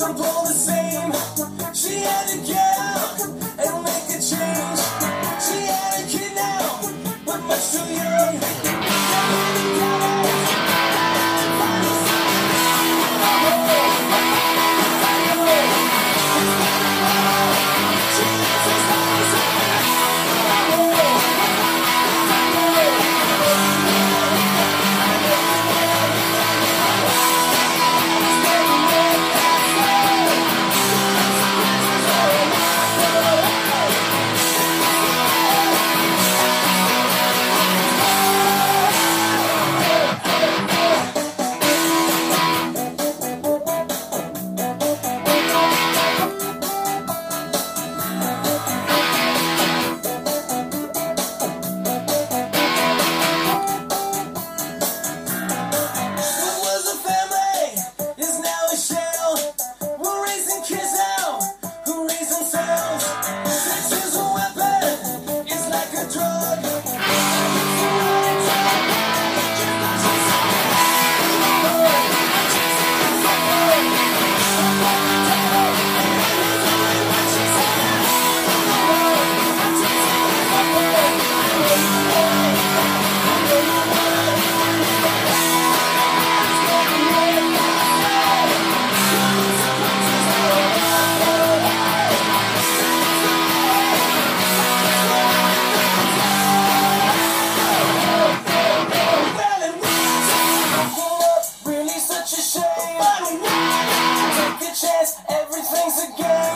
Jump on the same. chance, everything's a game.